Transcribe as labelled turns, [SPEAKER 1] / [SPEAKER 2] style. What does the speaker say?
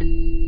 [SPEAKER 1] you